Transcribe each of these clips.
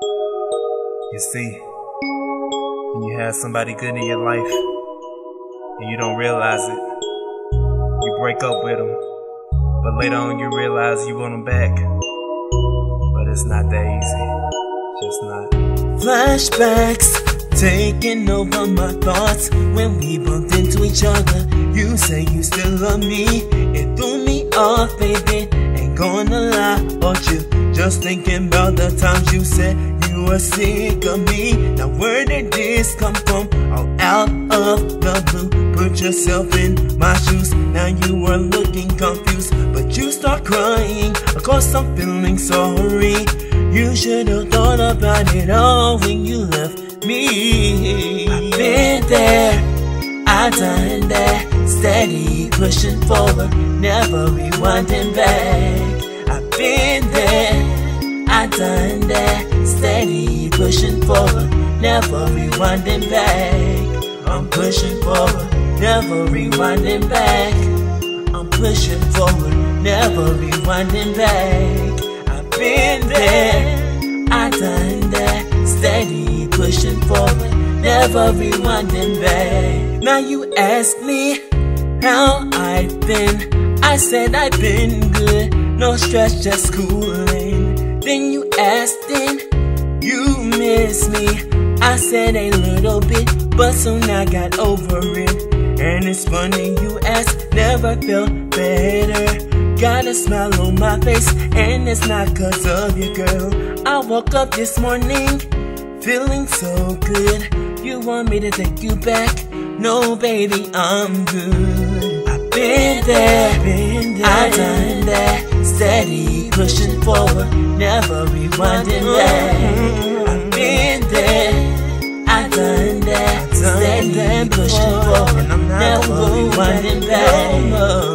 You see, when you have somebody good in your life and you don't realize it, you break up with them, but later on you realize you want them back. But it's not that easy. Just not. Flashbacks taking over my thoughts when we bumped into each other. You say you still love me, it threw me off, baby. Gonna lie about you. Just thinking about the times you said you were sick of me. Now where did this come from? Out of the blue. Put yourself in my shoes. Now you were looking confused, but you start crying. Of course I'm feeling sorry. You should've thought about it all when you left me. I've been there, I done that. Steady pushing forward, never rewinding back. That. Steady pushing forward, never rewinding back. I'm pushing forward, never rewinding back. I'm pushing forward, never rewinding back. I've been there, I done that. Steady pushing forward, never rewinding back. Now you ask me how I've been. I said I've been good, no stress, just cooling. Then you asked, then you miss me. I said a little bit, but soon I got over it. And it's funny you ask, never felt better. Got a smile on my face, and it's not cause of you, girl. I woke up this morning feeling so good. You want me to take you back? No, baby, I'm good. I've been there, been there. I done that. Steady pushing forward, never rewinding back. I've been there, I've done that. Steady pushing forward, never rewinding back.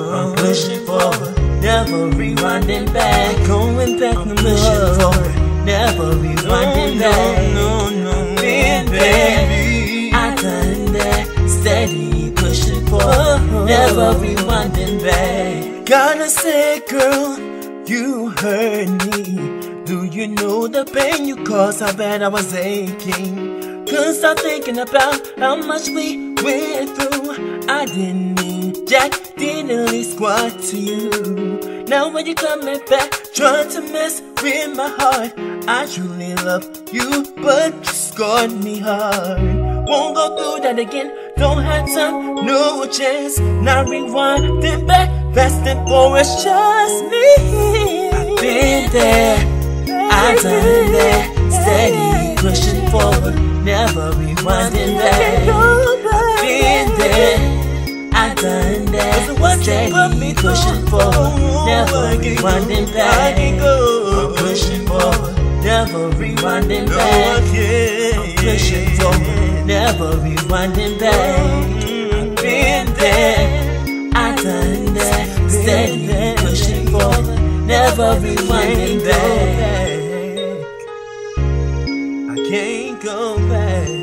I'm pushing forward, never rewinding back. Going back, I'm pushing forward, never rewinding back. No, no, been there, I've done that. Steady pushing forward, oh. never rewinding back. Gotta say, girl, you hurt me. Do you know the pain you caused? How bad I was aching. Couldn't stop thinking about how much we went through. I didn't mean Jack, didn't really squat to you. Now when you coming back, trying to mess with my heart. I truly love you, but you scored me hard. Won't go through that again. Don't have time, no chance. Now rewinding back, fast and forward, it's just me. I've been there. I've done that, steady pushing forward, never rewinding back. I've been there, I've done that, steady pushing forward, never rewinding back. I'm pushing forward, never rewinding back. I'm pushing forward, never rewinding back. I've been there, that, steady pushing forward, never rewinding back. I can't go back.